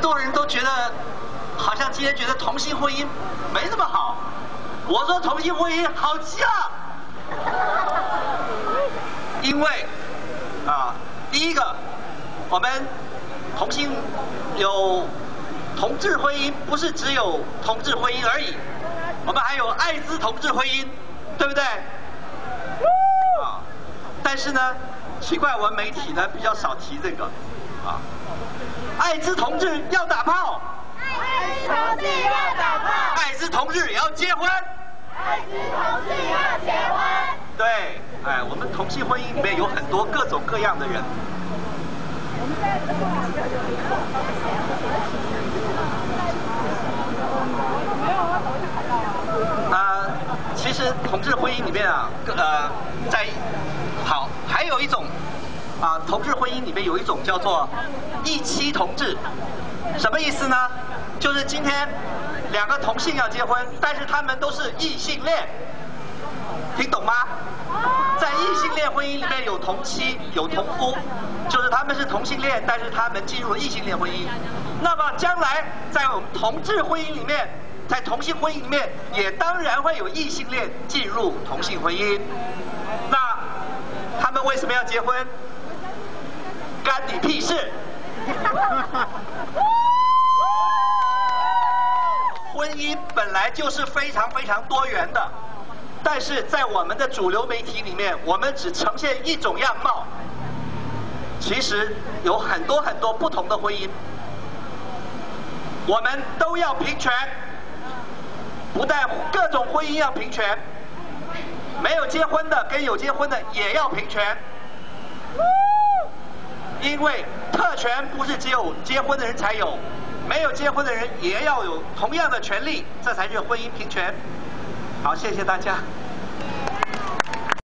多人都觉得，好像今天觉得同性婚姻没那么好。我说同性婚姻好极了，因为啊，第一个，我们同性有同志婚姻，不是只有同志婚姻而已，我们还有艾滋同志婚姻，对不对？啊，但是呢，奇怪，我们媒体呢比较少提这个，啊，艾滋同志要打炮，艾滋同志要打炮，艾滋同志也要结婚。艾滋同志要结婚。对，哎，我们同性婚姻里面有很多各种各样的人。呃，其实同志婚姻里面啊，呃，在好，还有一种啊，同志婚姻里面有一种叫做一妻同志，什么意思呢？就是今天。两个同性要结婚，但是他们都是异性恋，听懂吗？在异性恋婚姻里面有同妻有同夫，就是他们是同性恋，但是他们进入了异性恋婚姻。那么将来在我们同志婚姻里面，在同性婚姻里面，也当然会有异性恋进入同性婚姻。那他们为什么要结婚？干你屁事！婚姻本来就是非常非常多元的，但是在我们的主流媒体里面，我们只呈现一种样貌。其实有很多很多不同的婚姻，我们都要平权，不但各种婚姻要平权，没有结婚的跟有结婚的也要平权，因为特权不是只有结婚的人才有。没有结婚的人也要有同样的权利，这才是婚姻平权。好，谢谢大家。